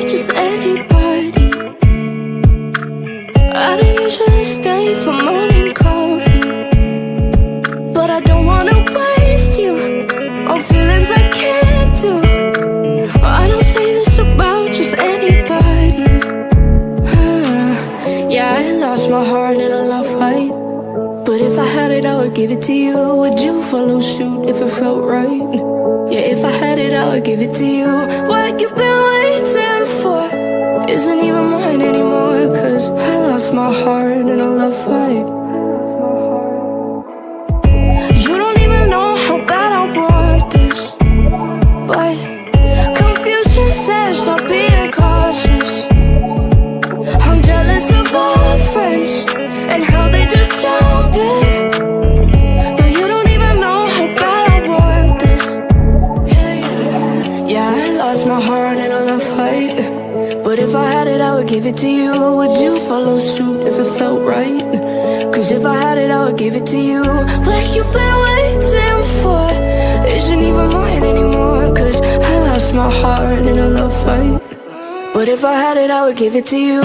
just anybody. I don't usually stay for morning coffee, but I don't wanna waste you on feelings I can't do. I don't say this about just anybody. yeah, I lost my heart in a love fight. But if I had it, I would give it to you. Would you follow suit if it felt right? Yeah, if I had it, I would give it to you. What you've been heart in a love fight. You don't even know how bad I want this. But Confucius says stop being cautious. I'm jealous of our friends and how they just jump in. But you don't even know how bad I want this. Yeah, I lost my heart in a love fight. But if I had it, I would give it to you. Would you follow suit if it felt? Cause if I had it, I would give it to you. What you've been waiting for isn't even mine anymore. Cause I lost my heart in a love fight. But if I had it, I would give it to you.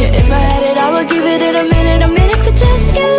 Yeah, if I had it, I would give it in a minute, a minute for just you.